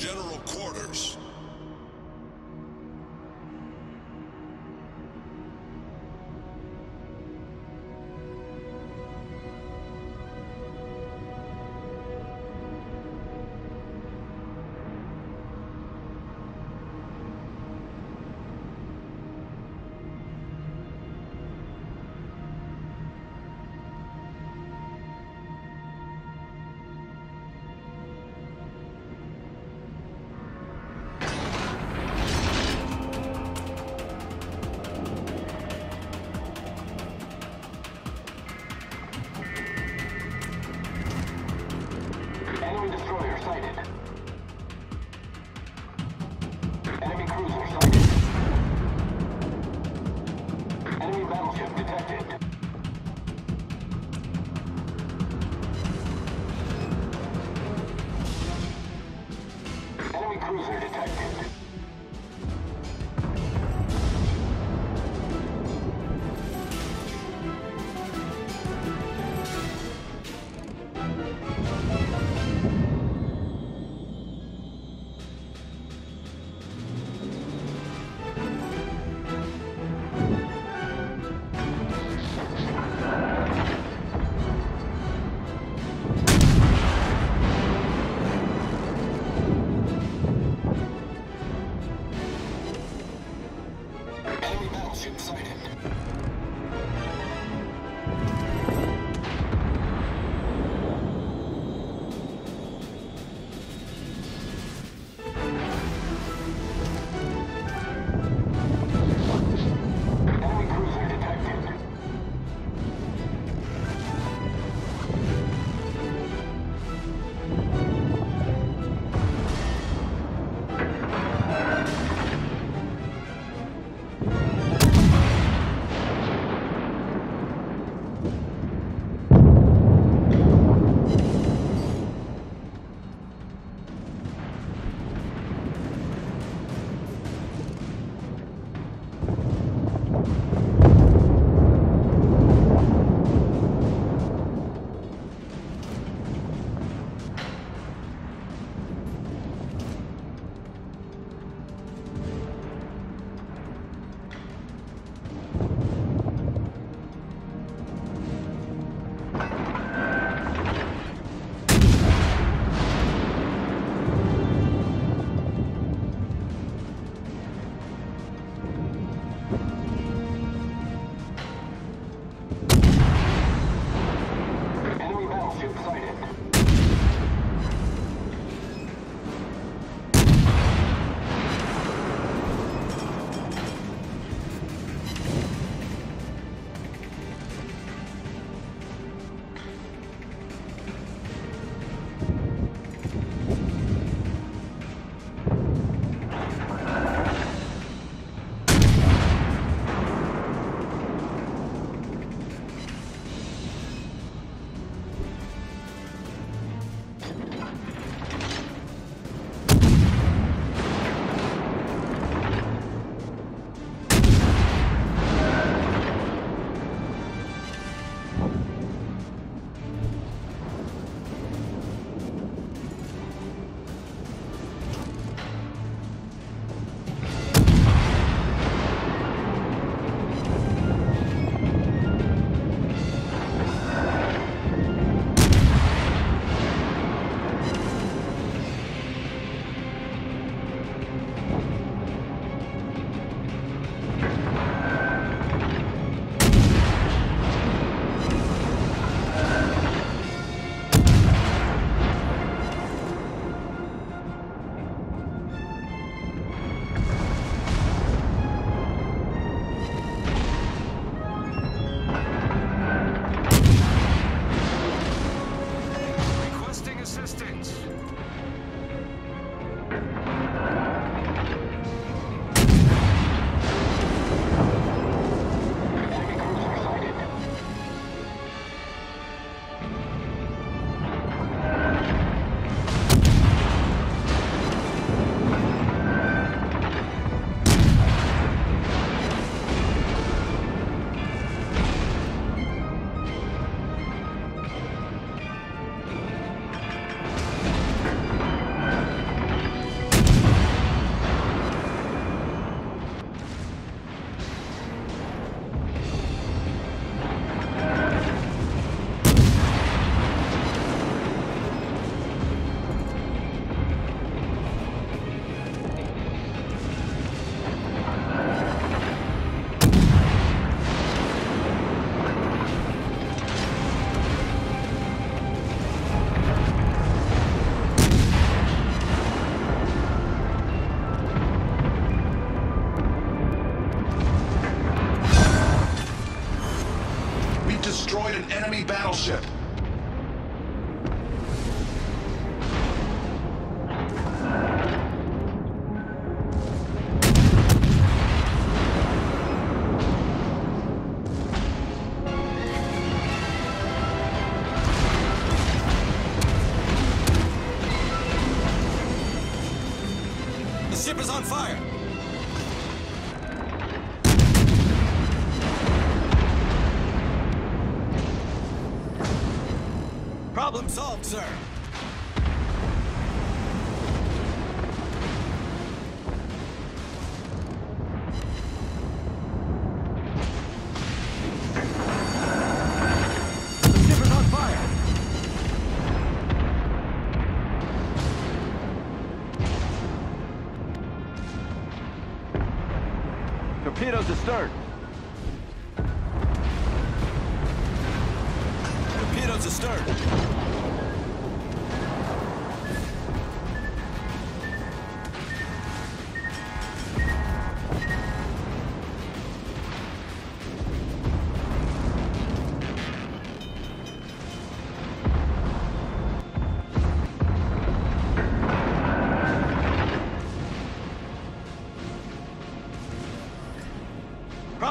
general quarters. Enemy battleship assistance. Battleship. The ship is on fire! Problem solved, sir. Ship is on fire! Torpedoes astern. Torpedoes astern.